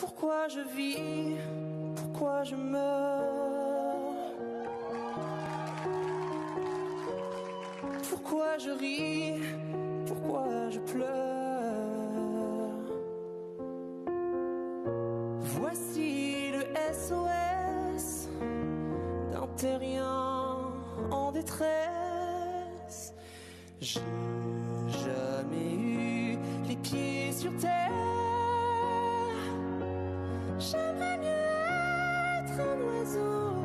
Pourquoi je vis Pourquoi je meurs Pourquoi je ris Pourquoi je pleure Voici le SOS d'un terrien en détresse. J'ai jamais eu les pieds sur terre. Un oiseau.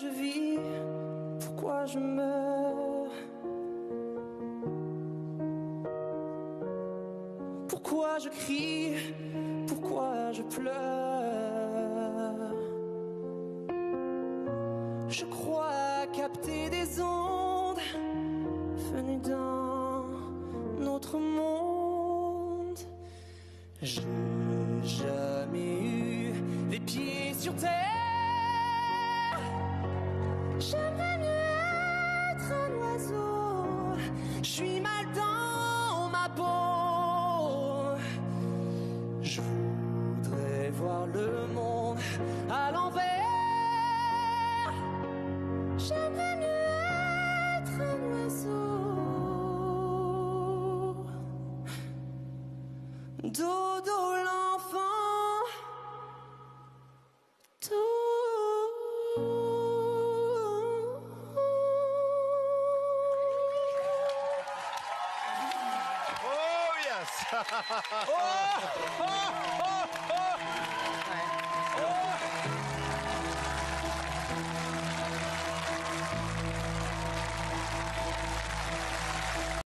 Je vis Pourquoi je meurs? Pourquoi je crie Pourquoi je pleure? Je crois capter des ondes venues d'un autre monde. Je suis mal dans ma peau. Je voudrais voir le monde à l'envers. J'aimerais mieux être un oiseau. Dodo Yes!